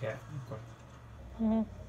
Okay. Mm-hmm.